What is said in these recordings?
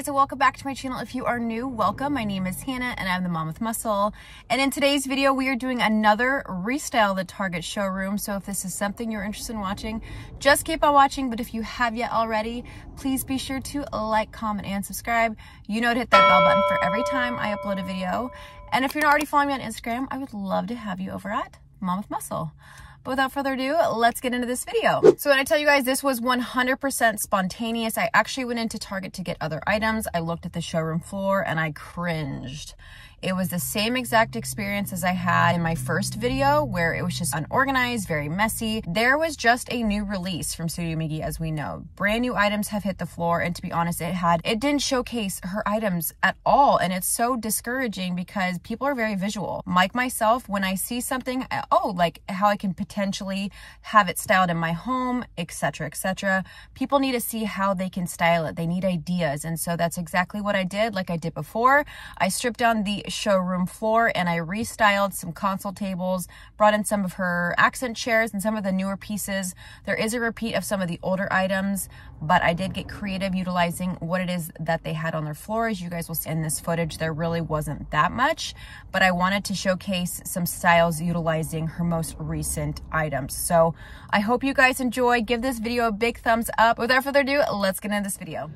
guys and welcome back to my channel. If you are new, welcome. My name is Hannah and I'm the mom with muscle. And in today's video, we are doing another restyle the Target showroom. So if this is something you're interested in watching, just keep on watching. But if you have yet already, please be sure to like, comment, and subscribe. You know to hit that bell button for every time I upload a video. And if you're not already following me on Instagram, I would love to have you over at Mom with Muscle. But without further ado, let's get into this video. So when I tell you guys this was 100% spontaneous, I actually went into Target to get other items. I looked at the showroom floor and I cringed. It was the same exact experience as I had in my first video where it was just unorganized, very messy. There was just a new release from Studio McGee as we know. Brand new items have hit the floor and to be honest, it had, it didn't showcase her items at all. And it's so discouraging because people are very visual. Like myself, when I see something, oh, like how I can potentially have it styled in my home, etc., etc. People need to see how they can style it. They need ideas. And so that's exactly what I did like I did before. I stripped down the showroom floor and I restyled some console tables, brought in some of her accent chairs and some of the newer pieces. There is a repeat of some of the older items, but I did get creative utilizing what it is that they had on their floor. As you guys will see in this footage, there really wasn't that much, but I wanted to showcase some styles utilizing her most recent items. So I hope you guys enjoy. Give this video a big thumbs up. Without further ado, let's get into this video.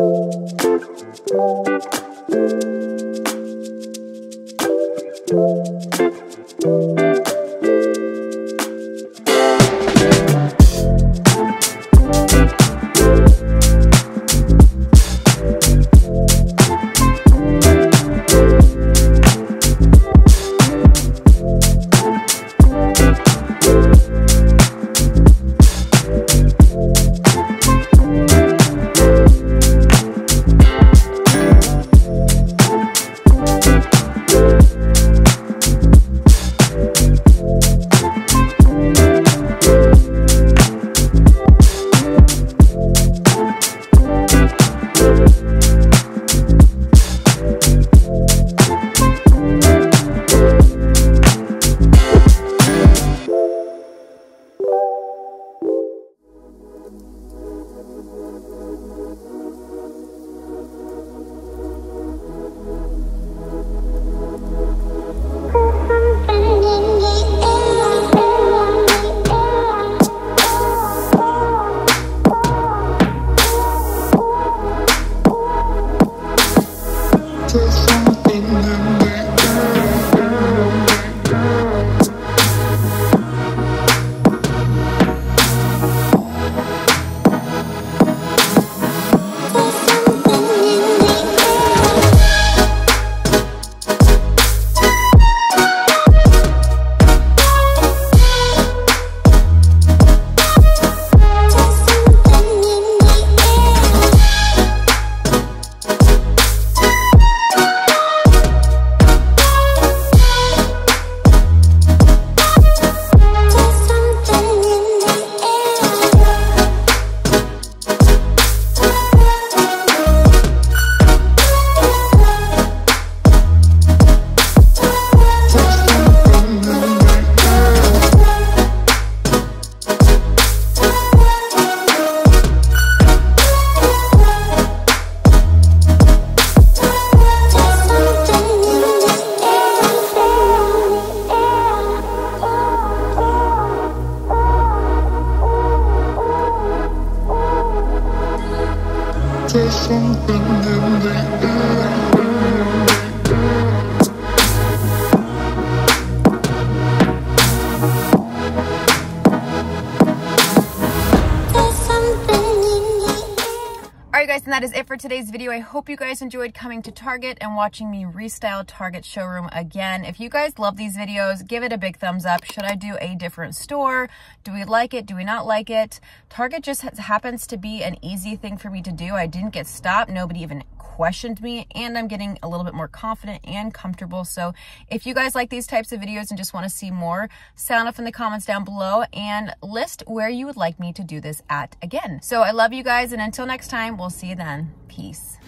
Guys, and that is it for today's video. I hope you guys enjoyed coming to Target and watching me restyle Target showroom again. If you guys love these videos, give it a big thumbs up. Should I do a different store? Do we like it? Do we not like it? Target just happens to be an easy thing for me to do. I didn't get stopped. Nobody even questioned me and I'm getting a little bit more confident and comfortable. So if you guys like these types of videos and just want to see more, sound off in the comments down below and list where you would like me to do this at again. So I love you guys and until next time, we'll see you then. Peace.